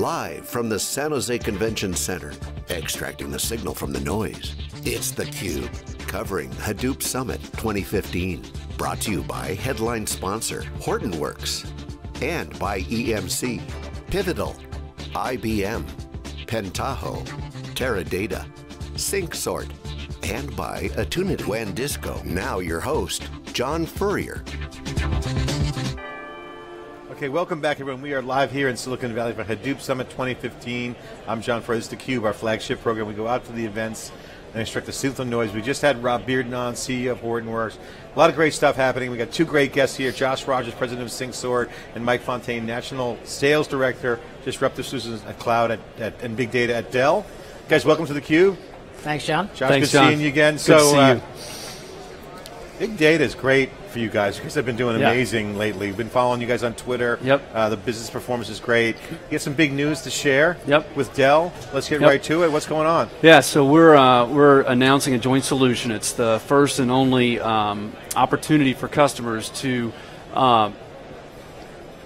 Live from the San Jose Convention Center, extracting the signal from the noise. It's theCUBE, covering Hadoop Summit 2015. Brought to you by headline sponsor Hortonworks and by EMC, Pivotal, IBM, Pentaho, Teradata, SyncSort, and by Attunity. WANdisco. Now your host, John Furrier. Okay, welcome back everyone. We are live here in Silicon Valley for Hadoop Summit 2015. I'm John Furrier, this is theCUBE, our flagship program. We go out to the events and extract the signal noise. We just had Rob Bearden on, CEO of Hortonworks. A lot of great stuff happening. We got two great guests here, Josh Rogers, President of SyncSort, and Mike Fountaine, National Sales Director, Disruptive Solutions at Cloud at, at, and Big Data at Dell. Guys, welcome to theCUBE. Thanks, John. Josh, Thanks, good John. seeing you again. Good so, to see uh, you. Big data is great for you guys because they've been doing Yeah. amazing lately. We've been following you guys on Twitter. Yep. Uh, the business performance is great. You get some big news to share. Yep. With Dell. Let's get Yep. right to it. What's going on? Yeah, so we're uh, we're announcing a joint solution. It's the first and only um, opportunity for customers to uh,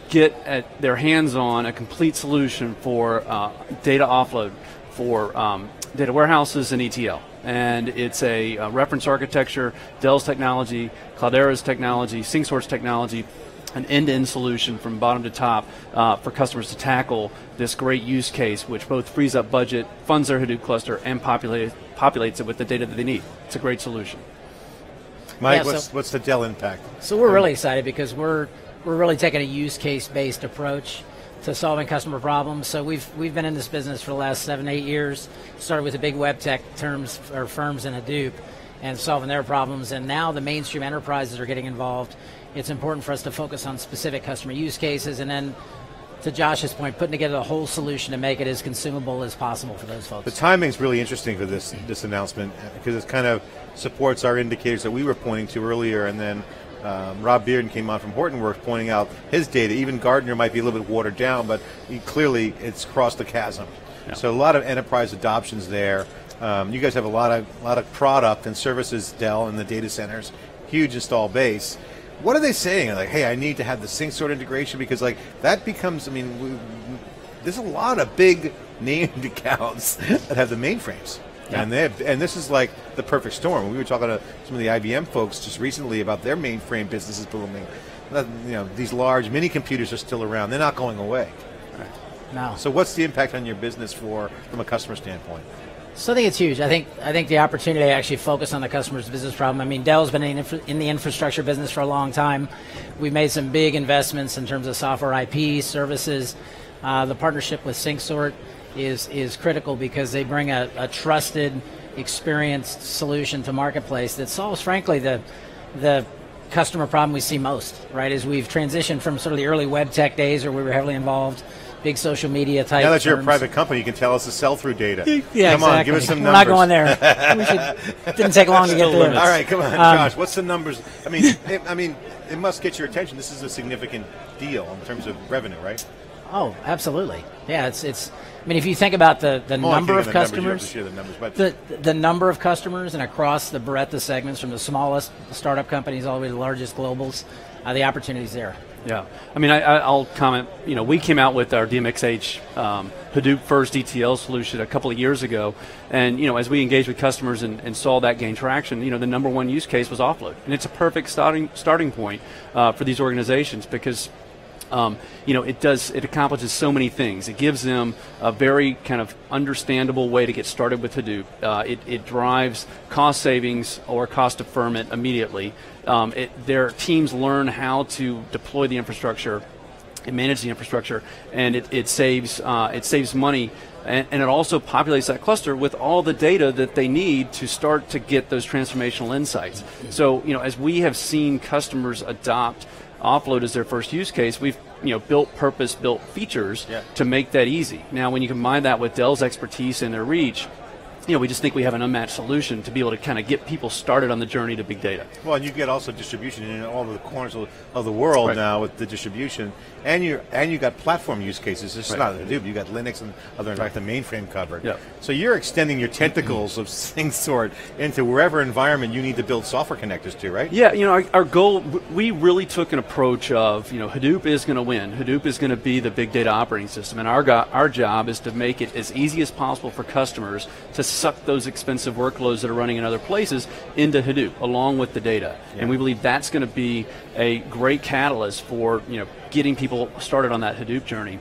get at their hands on a complete solution for uh, data offload for um, data warehouses and ETL. And it's a, uh reference architecture, Dell's technology, Cloudera's technology, SyncSort's technology, an end-to-end solution from bottom to top uh, for customers to tackle this great use case, which both frees up budget, funds their Hadoop cluster, and populate, populates it with the data that they need. It's a great solution. Mike, Yeah, so- what's, what's the Dell impact? So we're really excited because we're we're really taking a use case based approach to solving customer problems. So we've we've been in this business for the last seven eight years. Started with the big web tech terms or firms in Hadoop and solving their problems, and now the mainstream enterprises are getting involved. It's important for us to focus on specific customer use cases, and then. To Josh's point, putting together a whole solution to make it as consumable as possible for those folks. The timing is really interesting for this this announcement because it kind of supports our indicators that we were pointing to earlier, and then um, Rob Bearden came on from Hortonworks pointing out his data. Even Gartner might be a little bit watered down, but he, clearly it's crossed the chasm. So a lot of enterprise adoptions there. Um, you guys have a lot of lot of product and services, Dell, in the data centers. Huge install base. What are they saying? Like, hey, I need to have the SyncSort integration because like that becomes. I mean, we, there's a lot of big named accounts that have the mainframes. And they have, and this is like the perfect storm. We were talking to some of the IBM folks just recently about their mainframe businesses booming. You know, these large mini computers are still around. They're not going away. no. So, what's the impact on your business for from a customer standpoint? So I think it's huge. I think I think the opportunity to actually focus on the customer's business problem. I mean, Dell's been in, infra- in the infrastructure business for a long time. We've made some big investments in terms of software IP services. Uh, the partnership with SyncSort is is critical because they bring a, a trusted, experienced solution to marketplace that solves, frankly, the the customer problem we see most. Right, as we've transitioned from sort of the early web tech days where we were heavily involved, big social media type. Now that you're a private company, you can tell us the sell-through data. Yeah, come exactly. on, give us some numbers. We're not going there. We should, didn't take long to get there. All right, come on, Um, Josh. What's the numbers? I mean, it, I mean, it must get your attention. This is a significant deal in terms of revenue, right? Oh, absolutely. Yeah, it's it's. I mean, if you think about the the I'm number of the numbers. You have to customers, share the numbers, but the the number of customers, and across the breadth of segments, from the smallest startup companies all the way to the largest globals, uh, the opportunities there. Yeah, I mean, I, I- I'll comment. You know, we came out with our DMXH um, Hadoop first ETL solution a couple of years ago, and you know, as we engaged with customers and, and saw that gain traction, you know, the number one use case was offload, and it's a perfect starting starting point uh, for these organizations because. Um, you know, it does. It accomplishes so many things. It gives them a very kind of understandable way to get started with Hadoop. Uh, it, it drives cost savings or cost deferment immediately. Um, it, their teams learn how to deploy the infrastructure and manage the infrastructure, and it, it saves uh, it saves money, and, and it also populates that cluster with all the data that they need to start to get those transformational insights. So you know, as we have seen customers adopt offload as their first use case, we've you know built purpose-built features Yeah. to make that easy. Now, when you combine that with Dell's expertise and their reach, you know, we just think we have an unmatched solution to be able to kind of get people started on the journey to big data. Well, and you get also distribution in all of the corners of, the world Right. now with the distribution, and you and you got platform use cases. It's Right. not Hadoop. You got Linux and other like the mainframe covered. Yep. So you're extending your tentacles of SyncSort into wherever environment you need to build software connectors to, right? Yeah, you know, our, our goal, we really took an approach of, you know, Hadoop is going to win. Hadoop is going to be the big data operating system. And our, our job is to make it as easy as possible for customers to suck those expensive workloads that are running in other places into Hadoop, along with the data. And we believe that's going to be a great catalyst for, you know, getting people started on that Hadoop journey.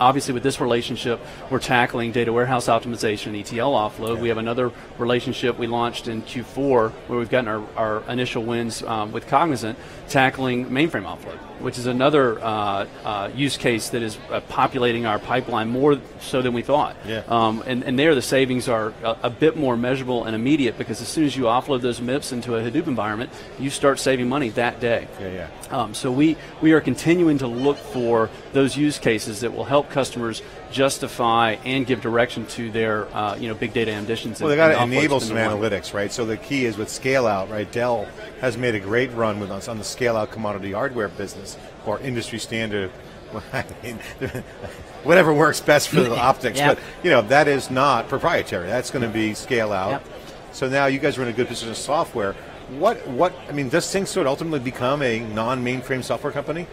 Obviously, with this relationship, we're tackling data warehouse optimization, and ETL offload. We have another relationship we launched in Q4 where we've gotten our, our initial wins um, with Cognizant tackling mainframe offload, which is another uh, uh, use case that is uh, populating our pipeline more so than we thought. Yeah. Um, and, and there, the savings are a, a bit more measurable and immediate because as soon as you offload those MIPS into a Hadoop environment, you start saving money that day. Yeah, yeah. Um, so we, we are continuing to look for those use cases that will help customers justify and give direction to their uh, you know big data ambitions. Well, they got to enable some analytics, right? So the key is with scale out, right? Dell has made a great run with us on the scale out commodity hardware business or industry standard. I mean, whatever works best for the optics, Yep. but you know that is not proprietary. That's going to be scale out. Yep. So now you guys are in a good position of software. What what I mean, does SyncSort ultimately become a non-mainframe software company?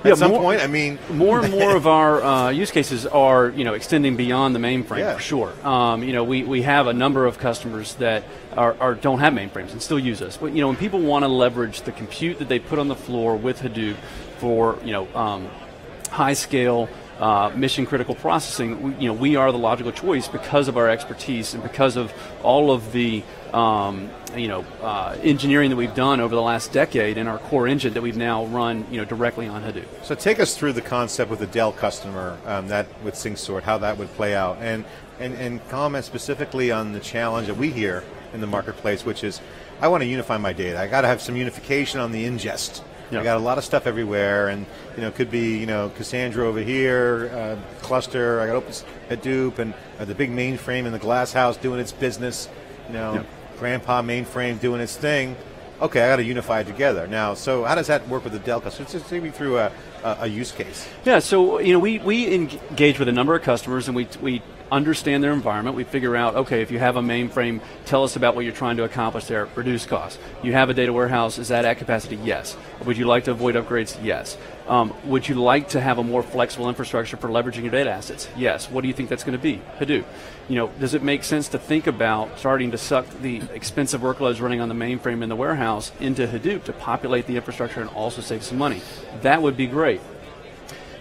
At Yeah, some more- point, I mean, more and more of our uh, use cases are you know extending beyond the mainframe Yeah. for sure. Um, you know we, we have a number of customers that are, are don't have mainframes and still use us. But you know when people want to leverage the compute that they put on the floor with Hadoop for you know um, high scale uh, mission critical processing, we, you know we are the logical choice because of our expertise and because of all of the um, you know uh, engineering that we've done over the last decade in our core engine that we've now run you know directly on Hadoop. So take us through the concept with the Dell customer, um, that with SyncSort, how that would play out, and, and and comment specifically on the challenge that we hear in the marketplace, which is, I want to unify my data. I got to have some unification on the ingest. Yeah. I got a lot of stuff everywhere, and you know, it could be you know Cassandra over here, uh, cluster. I got Opus Hadoop, and uh, the big mainframe in the glass house doing its business. You know, Yeah. Grandpa mainframe doing its thing. Okay, I got to unify it together now. So how does that work with the Dell customer? Just take me through a, a, a use case. Yeah, so you know we, we engage with a number of customers and we, we understand their environment. We figure out okay if you have a mainframe, tell us about what you're trying to accomplish there. Reduce costs. You have a data warehouse. Is that at capacity? Yes. Would you like to avoid upgrades? Yes. Um, would you like to have a more flexible infrastructure for leveraging your data assets? Yes. What do you think that's going to be? Hadoop. You know, does it make sense to think about starting to suck the expensive workloads running on the mainframe in the warehouse into Hadoop to populate the infrastructure and also save some money? That would be great.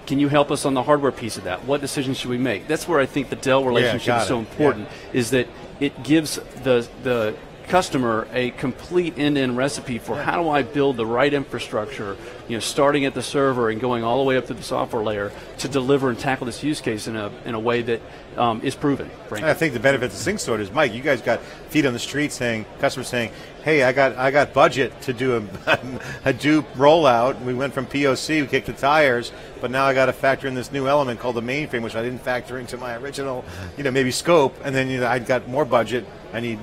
Can you help us on the hardware piece of that? What decisions should we make? That's where I think the Dell relationship got is so important. Is that it gives the the customer a complete end-to-end recipe for how do I build the right infrastructure, you know, starting at the server and going all the way up to the software layer to deliver and tackle this use case in a in a way that um, is proven. I think the benefit to SyncSort is, Mike, you guys got feet on the street saying, customers saying, hey, I got I got budget to do a Hadoop rollout. We went from POC, we kicked the tires, but now I got to factor in this new element called the mainframe, which I didn't factor into my original, you know, maybe scope. And then you know, I got more budget. I need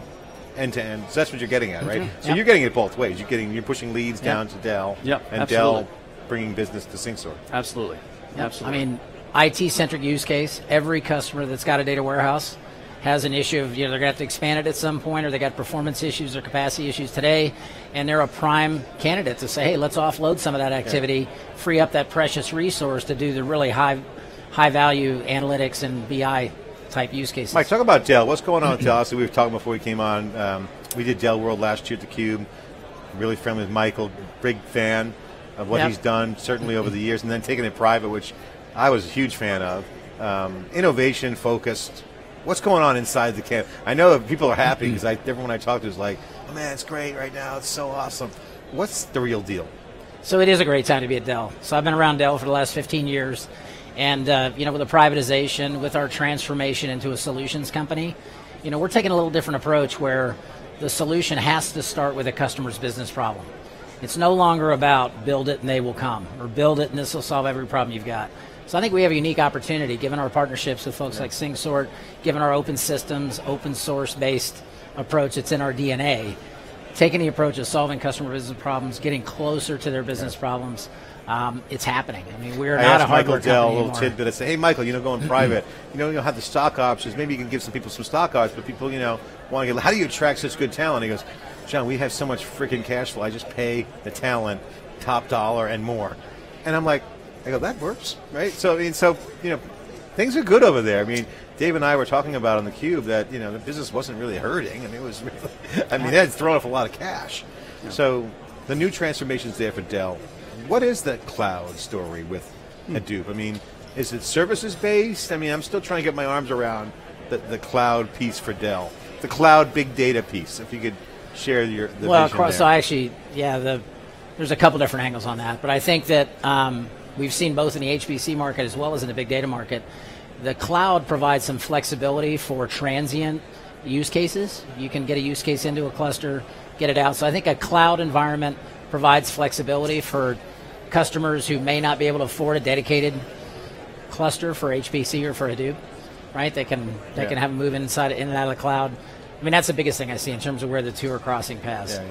end to end. So that's what you're getting at, right? So Yep. you're getting it both ways. You're getting you're pushing leads Yep. down to Dell, Yep, and absolutely. Dell bringing business to SyncSort. Absolutely. Yep. Absolutely. I mean, IT centric use case. Every customer that's got a data warehouse has an issue of you know they're going to have to expand it at some point, or they got performance issues or capacity issues today, and they're a prime candidate to say, hey, let's offload some of that activity, free up that precious resource to do the really high, high value analytics and BI type use cases. Mike, talk about Dell. What's going on with Dell? So we were talking before we came on. Um, we did Dell World last year at the Cube. Really friendly with Michael. Big fan of what Yep. he's done, certainly over the years, and then taking it private, which I was a huge fan of. Um, innovation focused. What's going on inside the camp? I know people are happy because everyone I talk to is like, "Oh man, it's great right now. It's so awesome." What's the real deal? So it is a great time to be at Dell. So I've been around Dell for the last 15 years, and uh, you know, with the privatization, with our transformation into a solutions company, you know, we're taking a little different approach where the solution has to start with a customer's business problem. It's no longer about build it and they will come, or build it and this will solve every problem you've got. So I think we have a unique opportunity, given our partnerships with folks yeah. like SyncSort, given our open systems, open source based approach that's in our DNA, taking the approach of solving customer business problems, getting closer to their business yeah. problems. Um, it's happening. I mean, we're I not asked a hardware Michael Dell a little anymore. tidbit. I say, hey, Michael, you know, going private, you know, you'll have the stock options. Maybe you can give some people some stock options, but people, you know, want to get. How do you attract such good talent? He goes, John, we have so much freaking cash flow. I just pay the talent top dollar and more. And I'm like, I go, that works, right? So, I mean, so you know, things are good over there. I mean, Dave and I were talking about on the cube that you know the business wasn't really hurting. I mean, it was really, I mean, they had thrown off a lot of cash. Yeah. So the new transformations there for Dell. What is the cloud story with hmm. Hadoop? I mean, is it services based? I mean, I'm still trying to get my arms around the, the cloud piece for Dell, the cloud big data piece. If you could share your the well, vision there. so I actually, yeah, the there's a couple different angles on that, but I think that um, we've seen both in the HPC market as well as in the big data market. The cloud provides some flexibility for transient use cases. You can get a use case into a cluster, get it out. So I think a cloud environment provides flexibility for customers who may not be able to afford a dedicated cluster for HPC or for Hadoop. Right? They can they yeah. can have them move inside in and out of the cloud. I mean, that's the biggest thing I see in terms of where the two are crossing paths. Yeah,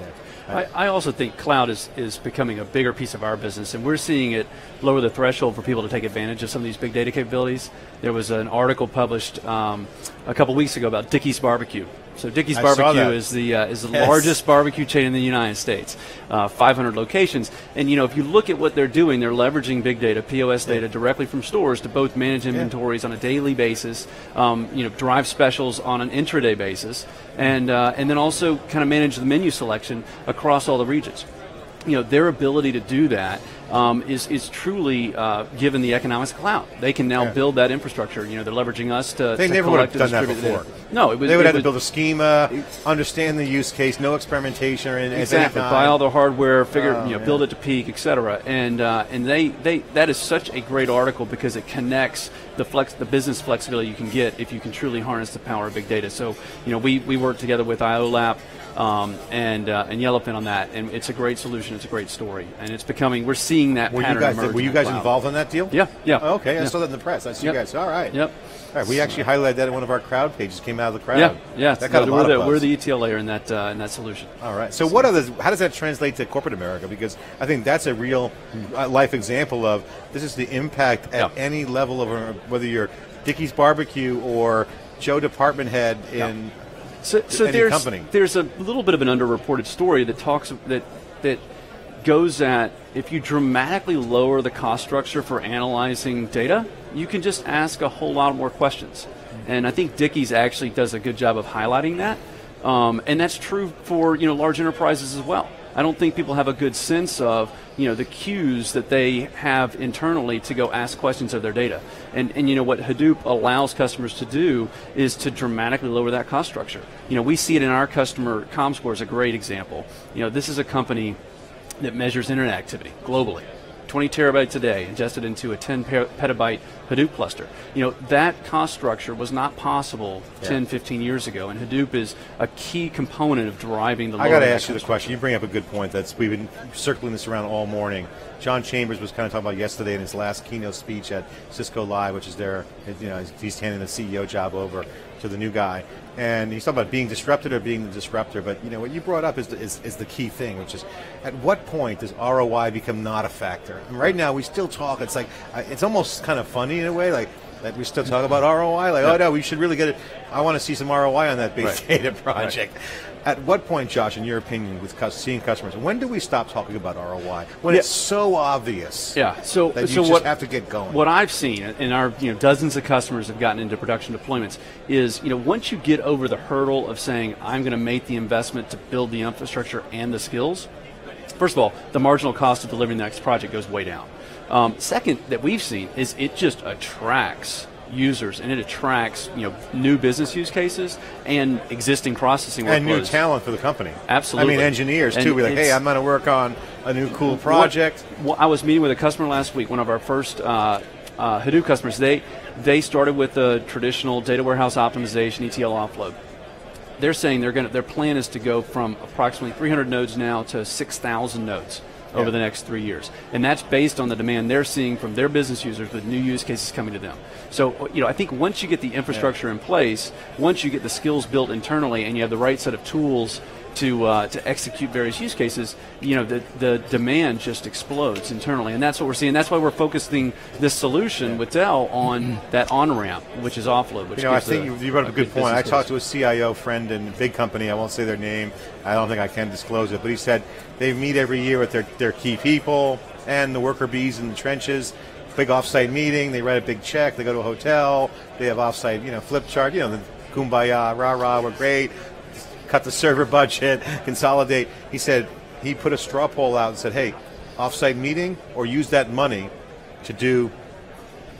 yeah. I, I, also think cloud is, is becoming a bigger piece of our business, and we're seeing it lower the threshold for people to take advantage of some of these big data capabilities. There was an article published um, a couple weeks ago about Dickey's Barbecue. So Dickey's I Barbecue is the uh, is the yes. largest barbecue chain in the United States, uh, 500 locations. And you know, if you look at what they're doing, they're leveraging big data, POS data, yeah. directly from stores to both manage inventories yeah. on a daily basis, um, you know, drive specials on an intraday basis, and uh, and then also kind of manage the menu selection across all the regions. You know, their ability to do that um, is, is truly uh, given the economics of cloud. They can now yeah. build that infrastructure. You know, they're leveraging us to. They to never would have done that before. No, it was. They would have to build a schema, understand the use case, no experimentation or anything. Exactly. Buy all the hardware, figure, oh, you know, yeah. build it to peak, etc. And uh, and they, they that is such a great article because it connects the flex, the business flexibility you can get if you can truly harness the power of big data. So you know, we we work together with IOLAP um, and uh, and Yellowfin on that, and it's a great solution. It's a great story, and it's becoming. We're seeing that were pattern you guys, emerge. Were you guys involved in that deal? Yeah, yeah. Oh, okay, yeah. I saw that in the press. I see yep. you guys. All right. Yep. All right, we actually highlighted that in one of our crowd pages. Came out of the crowd. Yeah, yeah. That got so a lot we're, the, of we're the ETL layer in that uh, in that solution. All right. So, so what are the? How does that translate to corporate America? Because I think that's a real uh, life example of this is the impact at yeah. any level of whether you're Dickey's Barbecue or Joe Department Head in. Yeah so, so there's company. there's a little bit of an underreported story that talks that that goes at if you dramatically lower the cost structure for analyzing data, you can just ask a whole lot more questions. And I think Dickey's actually does a good job of highlighting that. Um, and that's true for you know large enterprises as well. I don't think people have a good sense of you know the cues that they have internally to go ask questions of their data. And and you know what Hadoop allows customers to do is to dramatically lower that cost structure. You know we see it in our customer ComScore is a great example. You know this is a company that measures internet activity globally. 20 terabytes a day ingested into a 10 petabyte Hadoop cluster. You know, that cost structure was not possible yeah. 10, 15 years ago, and Hadoop is a key component of driving the I got to ask you the question. You bring up a good point. That's We've been circling this around all morning. John Chambers was kind of talking about yesterday in his last keynote speech at Cisco Live, which is there, you know, he's handing the CEO job over to the new guy. And he's talking about being disrupted or being the disruptor. But you know what you brought up is the, is, is the key thing, which is at what point does ROI become not a factor? And right now we still talk. It's like uh, it's almost kind of funny in a way, like that we still talk about ROI. Like, oh no, we should really get it. I want to see some ROI on that big right. data project. Right. At what point, Josh, in your opinion, with seeing customers, when do we stop talking about ROI? When yeah. it's so obvious. Yeah. So, that you so just what, have to get going. What I've seen, and our you know dozens of customers have gotten into production deployments, is you know once you get over the hurdle of saying I'm going to make the investment to build the infrastructure and the skills, first of all, the marginal cost of delivering the next project goes way down. Um, second, that we've seen is it just attracts users and it attracts you know new business use cases and existing processing and new talent for the company. Absolutely, I mean engineers and too. We're like, hey, I'm going to work on a new cool project. What, I was meeting with a customer last week, one of our first uh, uh, Hadoop customers. They they started with the traditional data warehouse optimization ETL offload. they're saying they're going to, their plan is to go from approximately 300 nodes now to 6,000 nodes over Yeah. the next three years. And that's based on the demand they're seeing from their business users with new use cases coming to them. So, you know, I think once you get the infrastructure in place, once you get the skills built internally and you have the right set of tools to, uh, to execute various use cases, you know, the, the demand just explodes internally. And that's what we're seeing. That's why we're focusing this solution with Dell on that on-ramp, which is offload. Which You know, I think a- you, brought up a good big point. I talked to a CIO friend in a big company. I won't say their name. I don't think I can disclose it, but he said they meet every year with their, their key people and the worker bees in the trenches. Big offsite meeting. They write a big check. They go to a hotel. They have offsite, you know, flip chart. You know, the kumbaya, rah rah. We're great. Cut the server budget. Consolidate. He said he put a straw poll out and said, "Hey, offsite meeting or use that money to do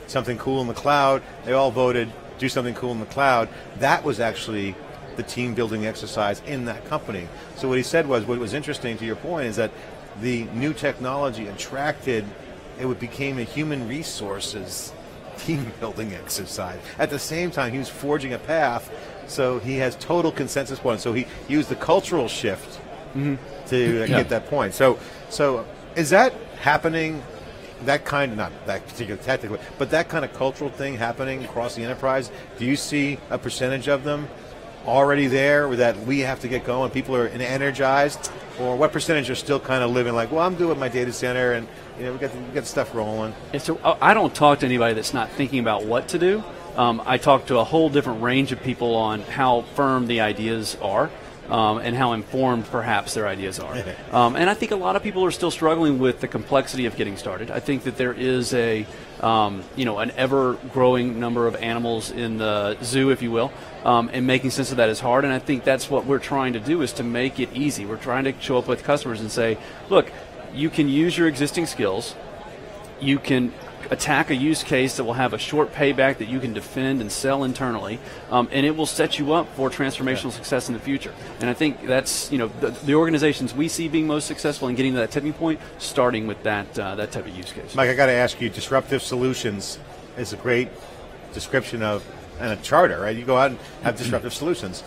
something cool in the cloud. They all voted do something cool in the cloud. That was actually the team building exercise in that company. So what he said was what was interesting to your point is that the new technology attracted it became a human resources team building exercise. At the same time he was forging a path so he has total consensus points. So he used the cultural shift to uh, get that point. So, so is that happening? That kind, of, not that particular tactical, but that kind of cultural thing happening across the enterprise. Do you see a percentage of them already there that we have to get going? People are energized, or what percentage are still kind of living like, well, I'm with my data center, and you know, we got the, we got stuff rolling. And so uh, I don't talk to anybody that's not thinking about what to do. Um, I talk to a whole different range of people on how firm the ideas are. Um, and how informed perhaps their ideas are. Um, and I think a lot of people are still struggling with the complexity of getting started. I think that there is a, um, you know, an ever-growing number of animals in the zoo, if you will, um, and making sense of that is hard. And I think that's what we're trying to do is to make it easy. We're trying to show up with customers and say, look, you can use your existing skills, you can attack a use case that will have a short payback that you can defend and sell internally, um, and it will set you up for transformational success in the future. And I think that's you know the, the organizations we see being most successful in getting to that tipping point, starting with that uh, that type of use case. Mike, I got to ask you, disruptive solutions is a great description of and a charter, right? You go out and have disruptive solutions.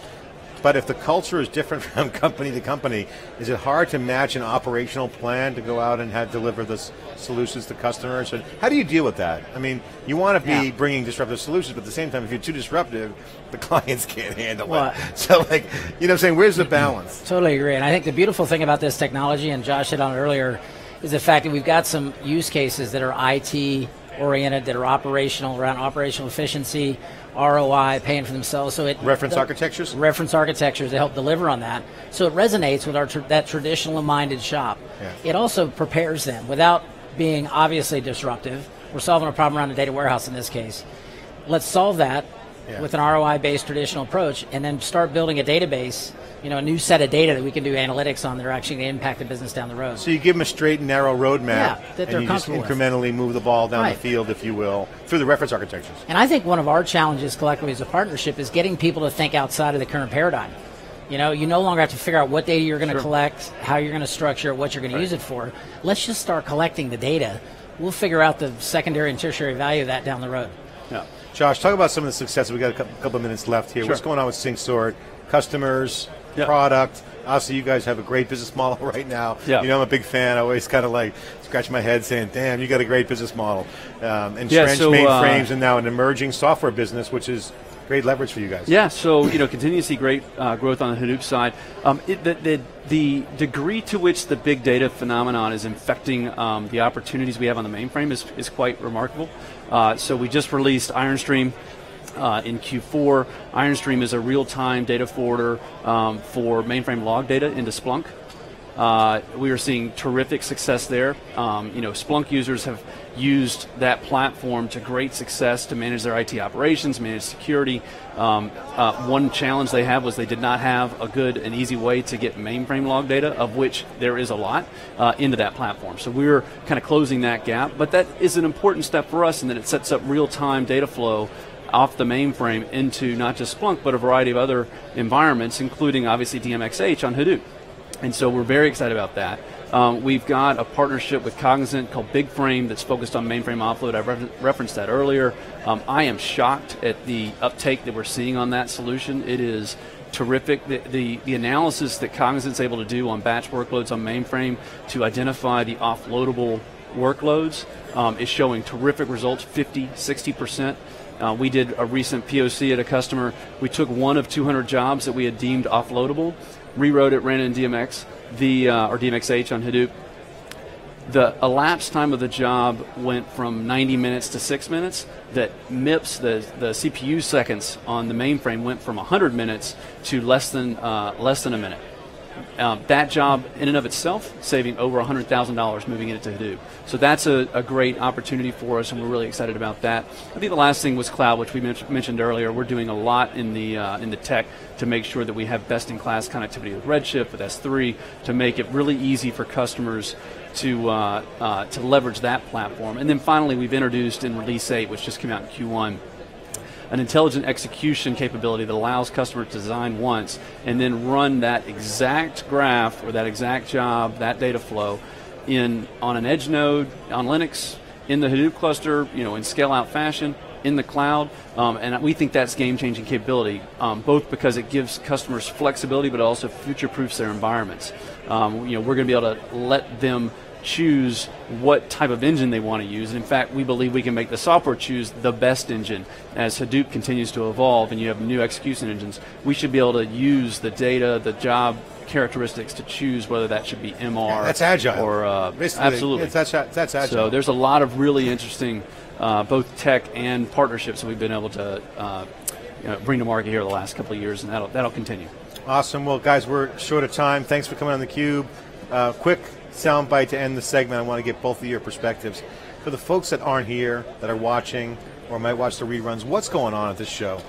But if the culture is different from company to company, is it hard to match an operational plan to go out and have deliver the solutions to customers? And how do you deal with that? I mean, you want to be Yeah. bringing disruptive solutions, but at the same time, if you're too disruptive, the clients can't handle Well, it. So, like, you know, what I'm saying, where's the balance? Totally agree. And I think the beautiful thing about this technology, and Josh hit on it earlier, is the fact that we've got some use cases that are IT oriented, that are operational, around operational efficiency, ROI, paying for themselves. So it Reference the- architectures? reference architectures to help deliver on that. So it resonates with our tr- that traditional minded shop. Yeah. It also prepares them without being obviously disruptive. We're solving a problem around a data warehouse in this case. Let's solve that Yeah. with an ROI based traditional approach and then start building a database, you know, a new set of data that we can do analytics on that are actually going to impact the business down the road. So you give them a straight and narrow roadmap, Yeah, that they're and you just comfortable with. incrementally move the ball down Right. the field, if you will, through the reference architectures. And I think one of our challenges collectively as a partnership is getting people to think outside of the current paradigm. You know, you no longer have to figure out what data you're going to collect, how you're going to structure it, what you're going to use it for. Let's just start collecting the data. We'll figure out the secondary and tertiary value of that down the road. Yeah. Josh, talk about some of the success. We got a couple, of minutes left here. Sure. What's going on with SyncSort? Customers, Yeah. product. Obviously, you guys have a great business model right now. Yeah. You know, I'm a big fan. I always kind of like scratch my head saying, "Damn, you got a great business model." Um, Yeah, entrenched so, uh, mainframes and now an emerging software business, which is great leverage for you guys. Yeah, so you know, continue to see great uh, growth on the Hadoop side. Um, it, the, the, the degree to which the big data phenomenon is infecting um, the opportunities we have on the mainframe is, is quite remarkable. Uh, so we just released IronStream. Uh, in Q4, IronStream is a real-time data forwarder um, for mainframe log data into Splunk. Uh, we are seeing terrific success there. Um, you know, Splunk users have used that platform to great success to manage their IT operations, manage security. Um, uh, one challenge they have was they did not have a good and easy way to get mainframe log data, of which there is a lot, uh, into that platform. So we're kind of closing that gap, but that is an important step for us in that it sets up real-time data flow off the mainframe into not just Splunk, but a variety of other environments, including obviously DMXH on Hadoop. And so we're very excited about that. Um, we've got a partnership with Cognizant called Big Frame that's focused on mainframe offload. I refer- referenced that earlier. Um, I am shocked at the uptake that we're seeing on that solution. It is terrific. The, the, the analysis that Cognizant's able to do on batch workloads on mainframe to identify the offloadable workloads um, is showing terrific results 50, 60%. Uh, we did a recent POC at a customer. We took one of 200 jobs that we had deemed offloadable, rewrote it, ran it in DMX, the uh, or DMXH on Hadoop. The elapsed time of the job went from 90 minutes to six minutes. That MIPS, the, the CPU seconds on the mainframe, went from 100 minutes to less than uh, less than a minute. Um, that job in and of itself saving over $100,000 moving it to Hadoop. So that's a, a, great opportunity for us, and we're really excited about that. I think the last thing was cloud, which we men- mentioned earlier. We're doing a lot in the uh, in the tech to make sure that we have best-in-class connectivity with Redshift, with S3, to make it really easy for customers to uh, uh, to leverage that platform. And then finally, we've introduced in Release 8, which just came out in Q1 an intelligent execution capability that allows customers to design once and then run that exact graph or that exact job, that data flow in on an edge node on Linux in the Hadoop cluster, you know, in scale out fashion in the cloud, um, and we think that's game-changing capability, um, both because it gives customers flexibility, but also future-proofs their environments. Um, you know, we're going to be able to let them choose what type of engine they want to use. And in fact, we believe we can make the software choose the best engine. As Hadoop continues to evolve and you have new execution engines, we should be able to use the data, the job characteristics to choose whether that should be MR. Yeah, that's agile. Or uh, absolutely, that's that's agile. So there's a lot of really interesting, uh, both tech and partnerships that we've been able to uh, you know, bring to market here the last couple of years, and that'll that'll continue. Awesome. Well, guys, we're short of time. Thanks for coming on the Cube. Uh, quick soundbite to end the segment. I want to get both of your perspectives. For the folks that aren't here, that are watching, or might watch the reruns, what's going on at this show?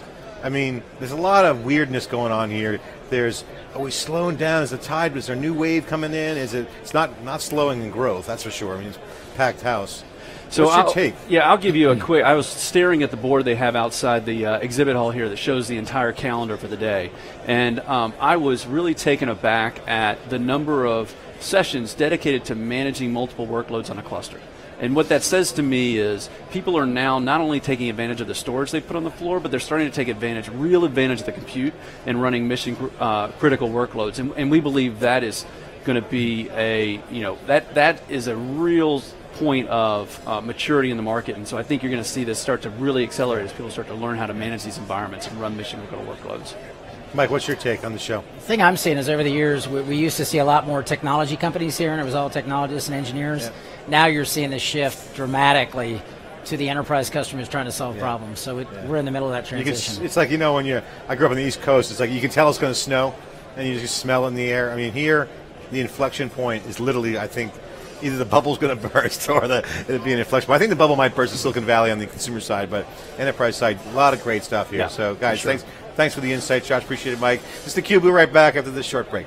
I mean, there's a lot of weirdness going on here. There's are we slowing down? Is the tide? Is there a new wave coming in? Is it? It's not not slowing in growth. That's for sure. I mean, it's packed house. So What's your I'll, take? Yeah, I'll give you a quick. I was staring at the board they have outside the uh, exhibit hall here that shows the entire calendar for the day, and um, I was really taken aback at the number of sessions dedicated to managing multiple workloads on a cluster. And what that says to me is people are now not only taking advantage of the storage they put on the floor, but they're starting to take advantage, real advantage of the compute and running mission uh, critical workloads. And, and we believe that is going to be a, you know, that that is a real point of uh, maturity in the market. And so I think you're going to see this start to really accelerate as people start to learn how to manage these environments and run mission critical workloads. Mike, what's your take on the show? The thing I'm seeing is over the years, we, we used to see a lot more technology companies here, and it was all technologists and engineers. Yeah. Now you're seeing the shift dramatically to the enterprise customers trying to solve yeah. problems. So it, yeah. we're in the middle of that transition. Can, it's like you know when you I grew up on the East Coast. It's like you can tell it's going to snow, and you just smell in the air. I mean, here the inflection point is literally, I think, either the bubble's going to burst or the, it'll be an inflection. But I think the bubble might burst in Silicon Valley on the consumer side, but enterprise side, a lot of great stuff here. Yeah, so, guys, sure. thanks Thanks for the insight, Josh. Appreciate it, Mike. Is theCUBE. We'll be right back after this short break.